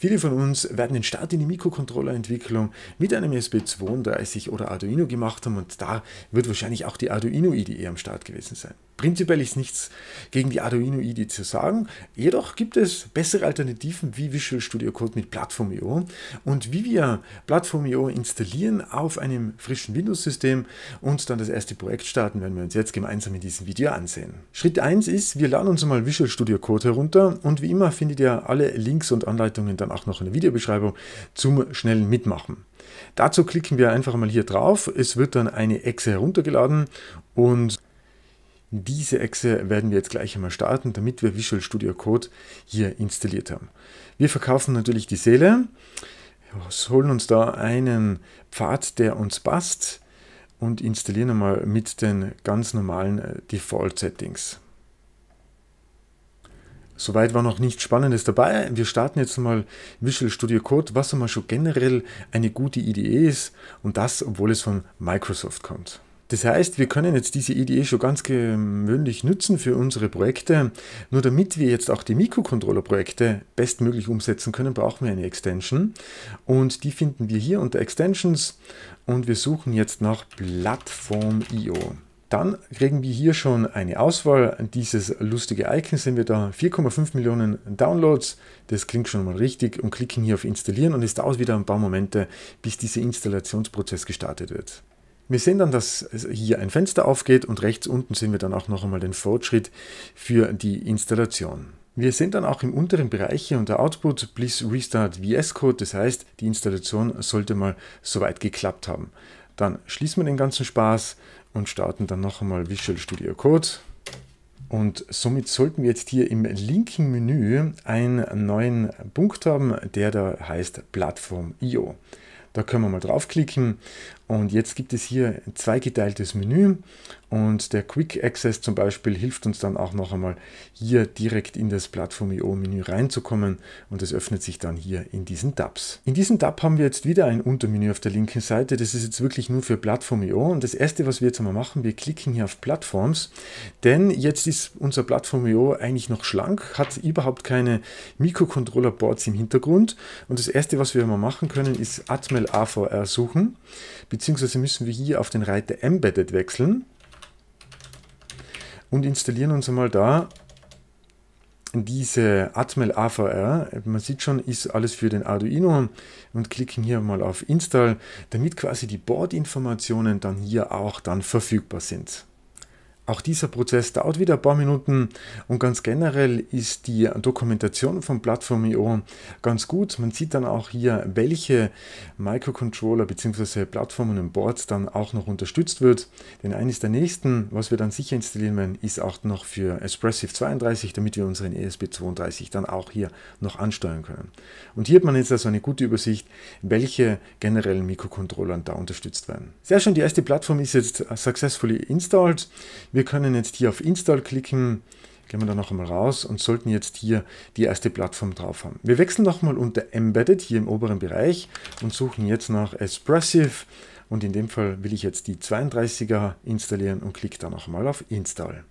Viele von uns werden den Start in die Mikrocontrollerentwicklung mit einem ESP32 oder Arduino gemacht haben und da wird wahrscheinlich auch die Arduino IDE am Start gewesen sein. Prinzipiell ist nichts gegen die Arduino IDE zu sagen, jedoch gibt es bessere Alternativen wie Visual Studio Code mit Plattform.io und wie wir Plattform.io installieren auf einem frischen Windows-System und dann das erste Projekt starten, werden wir uns jetzt gemeinsam in diesem Video ansehen. Schritt 1 ist, wir laden uns mal Visual Studio Code herunter und wie immer findet ihr alle Links und Anleitungen dann auch noch in der Videobeschreibung zum schnellen Mitmachen. Dazu klicken wir einfach mal hier drauf. Es wird dann eine Exe heruntergeladen und diese Exe werden wir jetzt gleich einmal starten, damit wir Visual Studio Code hier installiert haben. Wir verkaufen natürlich die Seele, holen uns da einen Pfad, der uns passt und installieren einmal mit den ganz normalen äh, Default Settings. Soweit war noch nichts Spannendes dabei. Wir starten jetzt mal Visual Studio Code, was einmal schon generell eine gute Idee ist und das, obwohl es von Microsoft kommt. Das heißt, wir können jetzt diese Idee schon ganz gewöhnlich nutzen für unsere Projekte. Nur damit wir jetzt auch die Mikrocontroller-Projekte bestmöglich umsetzen können, brauchen wir eine Extension. Und die finden wir hier unter Extensions und wir suchen jetzt nach Plattform.io. Dann kriegen wir hier schon eine Auswahl. Dieses lustige Icon sehen wir da 4,5 Millionen Downloads. Das klingt schon mal richtig und klicken hier auf Installieren und es dauert wieder ein paar Momente, bis dieser Installationsprozess gestartet wird. Wir sehen dann, dass hier ein Fenster aufgeht und rechts unten sehen wir dann auch noch einmal den Fortschritt für die Installation. Wir sehen dann auch im unteren Bereich hier unter Output Please Restart VS Code, das heißt, die Installation sollte mal soweit geklappt haben. Dann schließen wir den ganzen Spaß und starten dann noch einmal Visual Studio Code. Und somit sollten wir jetzt hier im linken Menü einen neuen Punkt haben, der da heißt Plattform.io. Da können wir mal draufklicken. Und jetzt gibt es hier ein zweigeteiltes Menü und der Quick Access zum Beispiel hilft uns dann auch noch einmal hier direkt in das Plattform.io Menü reinzukommen. Und es öffnet sich dann hier in diesen Tabs. In diesem Tab haben wir jetzt wieder ein Untermenü auf der linken Seite. Das ist jetzt wirklich nur für Plattform.io und das erste, was wir jetzt einmal machen, wir klicken hier auf Plattforms, denn jetzt ist unser Plattform.io eigentlich noch schlank, hat überhaupt keine Mikrocontroller-Boards im Hintergrund. Und das erste, was wir mal machen können, ist Atmel AVR suchen. Beziehungsweise müssen wir hier auf den Reiter Embedded wechseln und installieren uns einmal da diese Atmel AVR. Man sieht schon, ist alles für den Arduino und klicken hier mal auf Install, damit quasi die Bordinformationen dann hier auch dann verfügbar sind. Auch dieser Prozess dauert wieder ein paar Minuten und ganz generell ist die Dokumentation von Plattform.io ganz gut. Man sieht dann auch hier, welche Microcontroller bzw. Plattformen und Boards dann auch noch unterstützt wird. Denn eines der nächsten, was wir dann sicher installieren werden, ist auch noch für Espressive 32, damit wir unseren ESP32 dann auch hier noch ansteuern können. Und hier hat man jetzt also eine gute Übersicht, welche generellen Mikrocontroller da unterstützt werden. Sehr schön, die erste Plattform ist jetzt successfully installed. Können jetzt hier auf Install klicken, gehen wir da noch einmal raus und sollten jetzt hier die erste Plattform drauf haben. Wir wechseln nochmal unter Embedded hier im oberen Bereich und suchen jetzt nach Espressive und in dem Fall will ich jetzt die 32er installieren und klicke da nochmal auf Install.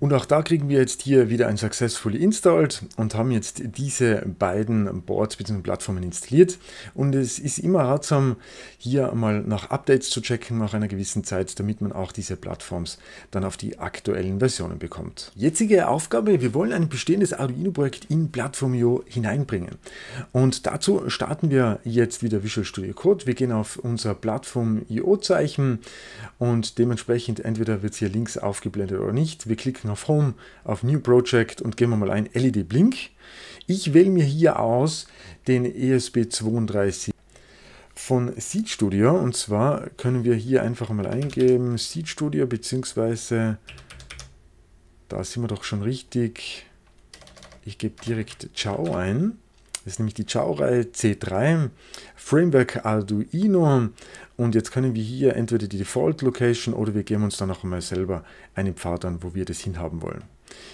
Und auch da kriegen wir jetzt hier wieder ein Successfully Installed und haben jetzt diese beiden Boards bzw. Plattformen installiert. Und es ist immer ratsam, hier mal nach Updates zu checken nach einer gewissen Zeit, damit man auch diese Plattforms dann auf die aktuellen Versionen bekommt. Jetzige Aufgabe, wir wollen ein bestehendes Arduino-Projekt in Plattform.io hineinbringen. Und dazu starten wir jetzt wieder Visual Studio Code. Wir gehen auf unser Plattform.io-Zeichen und dementsprechend entweder wird es hier links aufgeblendet oder nicht. Wir klicken auf Home, auf New Project und geben wir mal ein LED Blink. Ich wähle mir hier aus den ESP32 von Seed Studio und zwar können wir hier einfach mal eingeben Seed Studio beziehungsweise da sind wir doch schon richtig. Ich gebe direkt Ciao ein. Das ist nämlich die Ciao-Reihe C3, Framework Arduino und jetzt können wir hier entweder die Default Location oder wir geben uns dann auch mal selber einen Pfad an, wo wir das hinhaben wollen.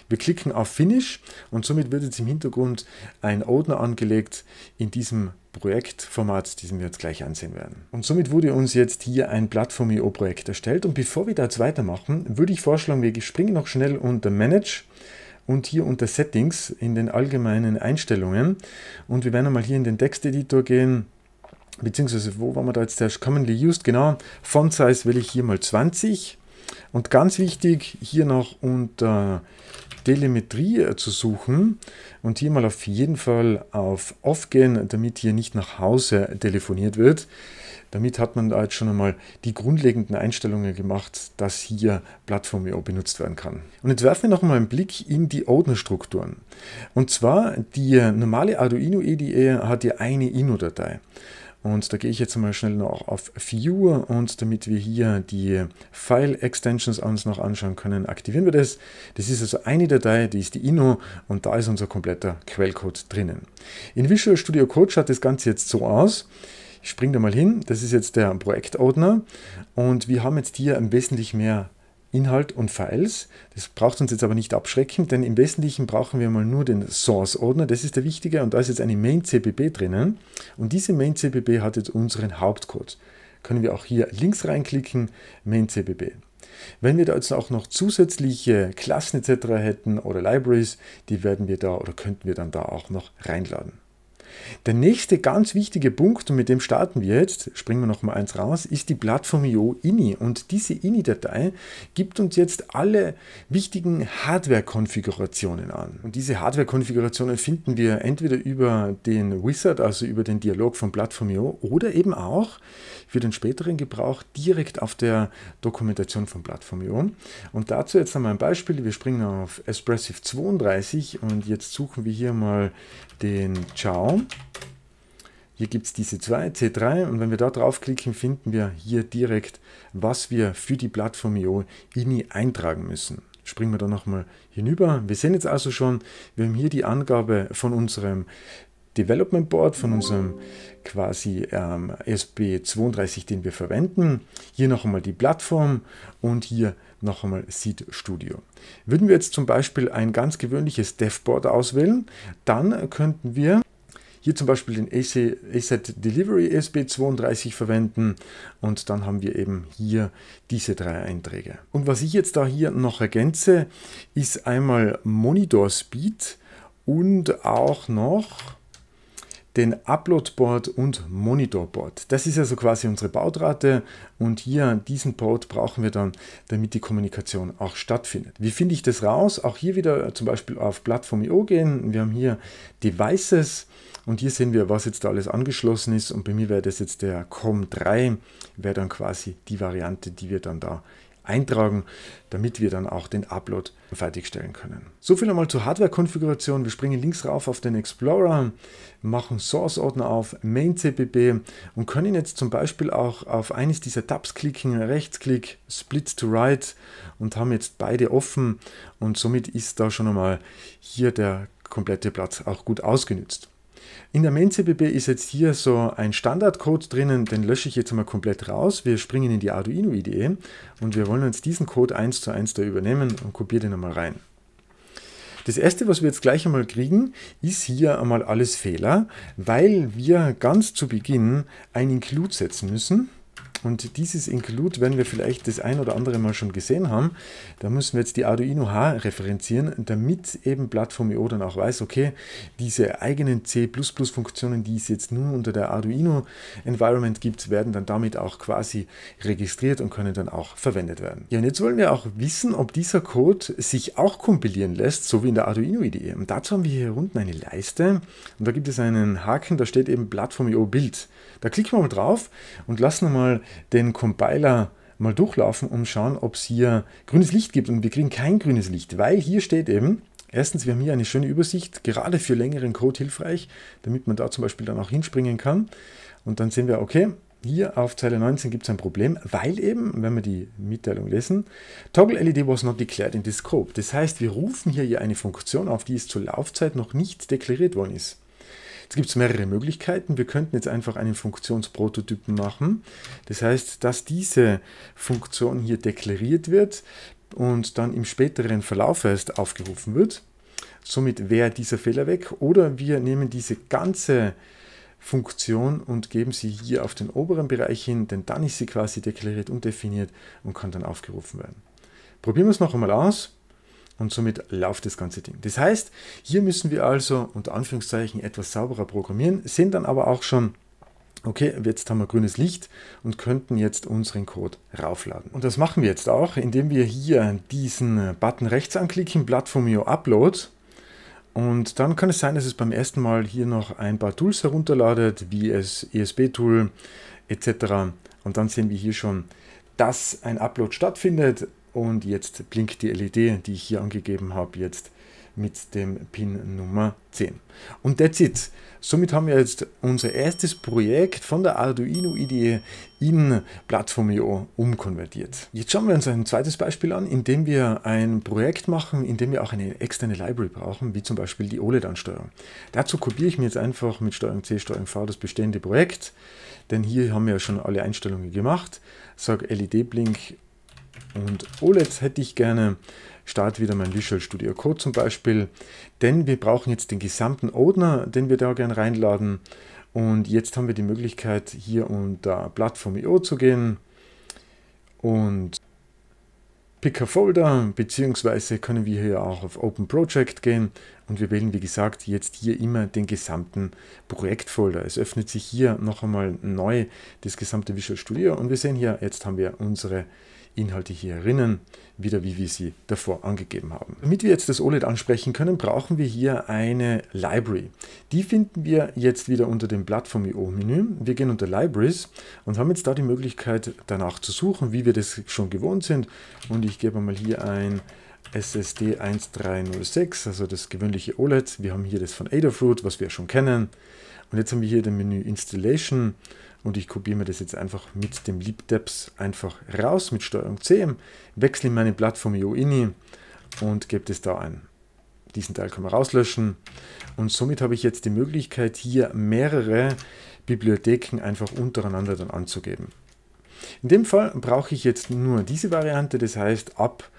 Wir klicken auf Finish und somit wird jetzt im Hintergrund ein Ordner angelegt in diesem Projektformat, diesen wir jetzt gleich ansehen werden. Und somit wurde uns jetzt hier ein Plattform.io Projekt erstellt und bevor wir da jetzt weitermachen, würde ich vorschlagen, wir springen noch schnell unter Manage und hier unter Settings in den allgemeinen Einstellungen. Und wir werden einmal hier in den Texteditor gehen, beziehungsweise wo waren wir da jetzt der commonly used, genau, Font Size will ich hier mal 20 und ganz wichtig, hier noch unter Telemetrie äh, zu suchen und hier mal auf jeden Fall auf Off gehen, damit hier nicht nach Hause telefoniert wird. Damit hat man da jetzt schon einmal die grundlegenden Einstellungen gemacht, dass hier Plattform.io benutzt werden kann. Und jetzt werfen wir noch einmal einen Blick in die Ordnerstrukturen. Und zwar die normale Arduino IDE hat hier eine INO-Datei. Und da gehe ich jetzt mal schnell noch auf View und damit wir hier die File Extensions uns noch anschauen können, aktivieren wir das. Das ist also eine Datei, die ist die Inno und da ist unser kompletter Quellcode drinnen. In Visual Studio Code schaut das Ganze jetzt so aus. Ich springe da mal hin, das ist jetzt der Projektordner und wir haben jetzt hier ein wesentlich mehr Inhalt und Files. Das braucht uns jetzt aber nicht abschrecken, denn im Wesentlichen brauchen wir mal nur den Source-Ordner. Das ist der wichtige und da ist jetzt eine Main-CPP drinnen. Und diese Main-CPP hat jetzt unseren Hauptcode. Können wir auch hier links reinklicken, Main-CPP. Wenn wir da jetzt auch noch zusätzliche Klassen etc. hätten oder Libraries, die werden wir da oder könnten wir dann da auch noch reinladen. Der nächste ganz wichtige Punkt, und mit dem starten wir jetzt, springen wir noch mal eins raus, ist die Plattform.io INI. Und diese INI-Datei gibt uns jetzt alle wichtigen Hardware-Konfigurationen an. Und diese Hardware-Konfigurationen finden wir entweder über den Wizard, also über den Dialog von Plattform.io, oder eben auch für den späteren Gebrauch direkt auf der Dokumentation von Plattform.io. Und dazu jetzt einmal ein Beispiel. Wir springen auf Espressive 32 und jetzt suchen wir hier mal den Ciao. Hier gibt es diese zwei, C3 und wenn wir da draufklicken, finden wir hier direkt, was wir für die Plattform IO INI eintragen müssen. Springen wir da nochmal hinüber. Wir sehen jetzt also schon, wir haben hier die Angabe von unserem Development Board, von unserem quasi ähm, SB32, den wir verwenden. Hier noch einmal die Plattform und hier noch einmal Seed Studio. Würden wir jetzt zum Beispiel ein ganz gewöhnliches Devboard auswählen, dann könnten wir hier zum Beispiel den AZ Delivery SB32 verwenden und dann haben wir eben hier diese drei Einträge. Und was ich jetzt da hier noch ergänze, ist einmal Monitor Speed und auch noch den Upload-Board und Monitor-Board. Das ist also quasi unsere Baudrate und hier diesen Board brauchen wir dann, damit die Kommunikation auch stattfindet. Wie finde ich das raus? Auch hier wieder zum Beispiel auf Plattform.io gehen. Wir haben hier Devices und hier sehen wir, was jetzt da alles angeschlossen ist und bei mir wäre das jetzt der COM3, wäre dann quasi die Variante, die wir dann da eintragen, damit wir dann auch den Upload fertigstellen können. So viel einmal zur Hardware-Konfiguration. Wir springen links rauf auf den Explorer, machen Source-Ordner auf, Main-CPP und können jetzt zum Beispiel auch auf eines dieser Tabs klicken, Rechtsklick, Split to Right und haben jetzt beide offen und somit ist da schon einmal hier der komplette Platz auch gut ausgenützt. In der Main-CPP ist jetzt hier so ein Standardcode drinnen, den lösche ich jetzt mal komplett raus. Wir springen in die Arduino IDE und wir wollen uns diesen Code eins zu eins da übernehmen und kopieren den einmal rein. Das erste, was wir jetzt gleich einmal kriegen, ist hier einmal alles Fehler, weil wir ganz zu Beginn ein Include setzen müssen. Und dieses Include werden wir vielleicht das ein oder andere Mal schon gesehen haben. Da müssen wir jetzt die Arduino H referenzieren, damit eben Plattform.io dann auch weiß, okay, diese eigenen C++-Funktionen, die es jetzt nur unter der Arduino Environment gibt, werden dann damit auch quasi registriert und können dann auch verwendet werden. Ja, und jetzt wollen wir auch wissen, ob dieser Code sich auch kompilieren lässt, so wie in der Arduino IDE. Und dazu haben wir hier unten eine Leiste und da gibt es einen Haken, da steht eben Plattform.io Bild. Da klicken wir mal drauf und lassen mal den Compiler mal durchlaufen und schauen, ob es hier grünes Licht gibt. Und wir kriegen kein grünes Licht, weil hier steht eben, erstens, wir haben hier eine schöne Übersicht, gerade für längeren Code hilfreich, damit man da zum Beispiel dann auch hinspringen kann. Und dann sehen wir, okay, hier auf Zeile 19 gibt es ein Problem, weil eben, wenn wir die Mitteilung lesen, Toggle LED was not declared in the scope. Das heißt, wir rufen hier eine Funktion auf, die es zur Laufzeit noch nicht deklariert worden ist. Jetzt gibt es mehrere Möglichkeiten. Wir könnten jetzt einfach einen Funktionsprototypen machen. Das heißt, dass diese Funktion hier deklariert wird und dann im späteren Verlauf erst aufgerufen wird. Somit wäre dieser Fehler weg. Oder wir nehmen diese ganze Funktion und geben sie hier auf den oberen Bereich hin, denn dann ist sie quasi deklariert und definiert und kann dann aufgerufen werden. Probieren wir es noch einmal aus. Und somit läuft das ganze Ding. Das heißt, hier müssen wir also unter Anführungszeichen etwas sauberer programmieren, sehen dann aber auch schon, okay, jetzt haben wir grünes Licht und könnten jetzt unseren Code raufladen. Und das machen wir jetzt auch, indem wir hier diesen Button rechts anklicken, Plattform.io Upload. Und dann kann es sein, dass es beim ersten Mal hier noch ein paar Tools herunterladet, wie es ESB-Tool etc. Und dann sehen wir hier schon, dass ein Upload stattfindet. Und jetzt blinkt die LED, die ich hier angegeben habe, jetzt mit dem Pin Nummer 10. Und that's it. Somit haben wir jetzt unser erstes Projekt von der Arduino IDE in Plattform.io umkonvertiert. Jetzt schauen wir uns ein zweites Beispiel an, in dem wir ein Projekt machen, in dem wir auch eine externe Library brauchen, wie zum Beispiel die OLED-Ansteuerung. Dazu kopiere ich mir jetzt einfach mit Steuerung C, Steuerung V das bestehende Projekt, denn hier haben wir ja schon alle Einstellungen gemacht. Sage LED-Blink und OLED hätte ich gerne. Starte wieder mein Visual Studio Code zum Beispiel, denn wir brauchen jetzt den gesamten Ordner, den wir da gerne reinladen. Und jetzt haben wir die Möglichkeit, hier unter Plattform.io zu gehen und Pick a Folder, beziehungsweise können wir hier auch auf Open Project gehen und wir wählen, wie gesagt, jetzt hier immer den gesamten Projektfolder. Es öffnet sich hier noch einmal neu das gesamte Visual Studio und wir sehen hier, jetzt haben wir unsere Inhalte hier erinnern, wieder wie wir sie davor angegeben haben. Damit wir jetzt das OLED ansprechen können, brauchen wir hier eine Library. Die finden wir jetzt wieder unter dem Plattform.io-Menü. Wir gehen unter Libraries und haben jetzt da die Möglichkeit danach zu suchen, wie wir das schon gewohnt sind. Und ich gebe mal hier ein SSD 1306, also das gewöhnliche OLED. Wir haben hier das von Adafruit, was wir schon kennen. Und jetzt haben wir hier den Menü Installation und ich kopiere mir das jetzt einfach mit dem LibDeps einfach raus mit Steuerung C, wechsle in meine Plattform IOINI und gebe das da ein. Diesen Teil kann man rauslöschen und somit habe ich jetzt die Möglichkeit hier mehrere Bibliotheken einfach untereinander dann anzugeben. In dem Fall brauche ich jetzt nur diese Variante, das heißt ab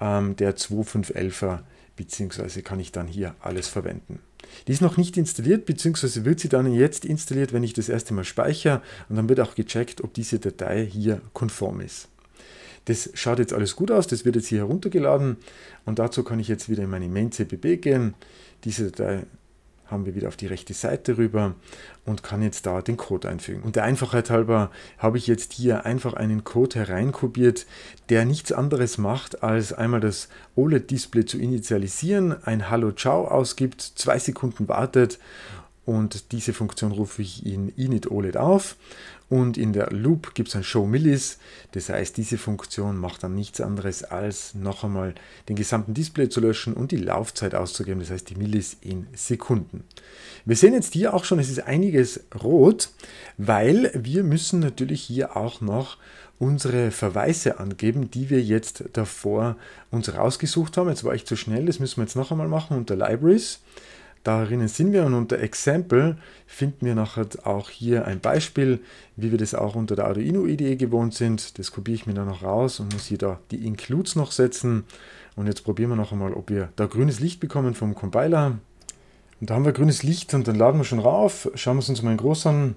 ähm, der 2511er beziehungsweise kann ich dann hier alles verwenden. Die ist noch nicht installiert, beziehungsweise wird sie dann jetzt installiert, wenn ich das erste Mal speichere. Und dann wird auch gecheckt, ob diese Datei hier konform ist. Das schaut jetzt alles gut aus, das wird jetzt hier heruntergeladen. Und dazu kann ich jetzt wieder in meine Main-CPP gehen, diese Datei haben wir wieder auf die rechte Seite rüber und kann jetzt da den Code einfügen. Und der Einfachheit halber habe ich jetzt hier einfach einen Code hereinkopiert, der nichts anderes macht, als einmal das OLED-Display zu initialisieren, ein Hallo Ciao ausgibt, zwei Sekunden wartet und diese Funktion rufe ich in init OLED auf und in der Loop gibt es ein Show Millis. Das heißt, diese Funktion macht dann nichts anderes als noch einmal den gesamten Display zu löschen und die Laufzeit auszugeben, das heißt die Millis in Sekunden. Wir sehen jetzt hier auch schon, es ist einiges rot, weil wir müssen natürlich hier auch noch unsere Verweise angeben, die wir jetzt davor uns rausgesucht haben. Jetzt war ich zu schnell, das müssen wir jetzt noch einmal machen unter Libraries. Darin sind wir und unter Example finden wir nachher auch hier ein Beispiel, wie wir das auch unter der Arduino IDE gewohnt sind. Das kopiere ich mir dann noch raus und muss hier da die Includes noch setzen. Und jetzt probieren wir noch einmal, ob wir da grünes Licht bekommen vom Compiler. Und da haben wir grünes Licht und dann laden wir schon rauf. Schauen wir es uns mal in groß an.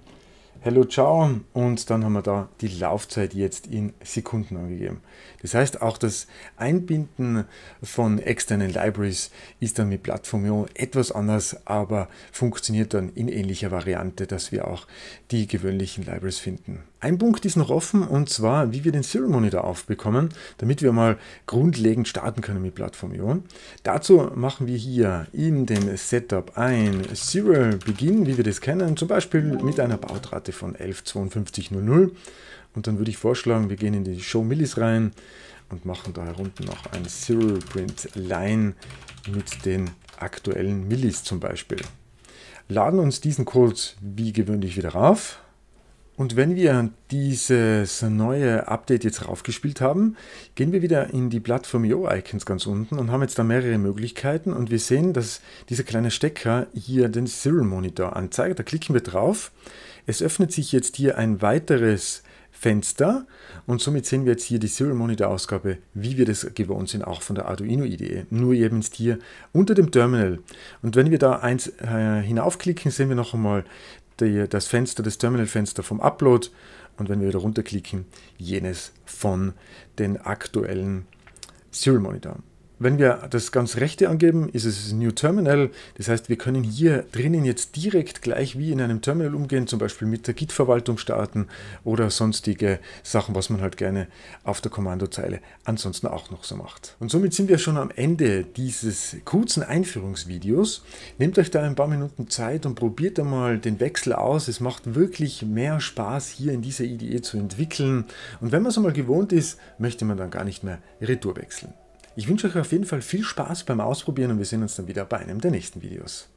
Hello, ciao. Und dann haben wir da die Laufzeit jetzt in Sekunden angegeben. Das heißt, auch das Einbinden von externen Libraries ist dann mit Plattform etwas anders, aber funktioniert dann in ähnlicher Variante, dass wir auch die gewöhnlichen Libraries finden. Ein Punkt ist noch offen und zwar, wie wir den Serial Monitor aufbekommen, damit wir mal grundlegend starten können mit Plattform Dazu machen wir hier in dem Setup ein Serial Begin, wie wir das kennen, zum Beispiel mit einer Bautrate von 115200 und dann würde ich vorschlagen, wir gehen in die Show Millis rein und machen da herunter noch ein Serial Print Line mit den aktuellen Millis zum Beispiel. Laden uns diesen Code wie gewöhnlich wieder rauf. Und wenn wir dieses neue Update jetzt raufgespielt haben, gehen wir wieder in die Plattform Io-Icons ganz unten und haben jetzt da mehrere Möglichkeiten und wir sehen, dass dieser kleine Stecker hier den Serial Monitor anzeigt. Da klicken wir drauf. Es öffnet sich jetzt hier ein weiteres Fenster und somit sehen wir jetzt hier die Serial Monitor Ausgabe, wie wir das gewohnt sind, auch von der Arduino IDE, nur eben hier unter dem Terminal. Und wenn wir da eins äh, hinaufklicken, sehen wir noch einmal die, das Fenster, das Terminal-Fenster vom Upload und wenn wir wieder runterklicken, jenes von den aktuellen Serial Monitor. Wenn wir das ganz rechte angeben, ist es New Terminal. Das heißt, wir können hier drinnen jetzt direkt gleich wie in einem Terminal umgehen, zum Beispiel mit der Git-Verwaltung starten oder sonstige Sachen, was man halt gerne auf der Kommandozeile ansonsten auch noch so macht. Und somit sind wir schon am Ende dieses kurzen Einführungsvideos. Nehmt euch da ein paar Minuten Zeit und probiert einmal den Wechsel aus. Es macht wirklich mehr Spaß, hier in dieser IDE zu entwickeln. Und wenn man es einmal gewohnt ist, möchte man dann gar nicht mehr Retour wechseln. Ich wünsche euch auf jeden Fall viel Spaß beim Ausprobieren und wir sehen uns dann wieder bei einem der nächsten Videos.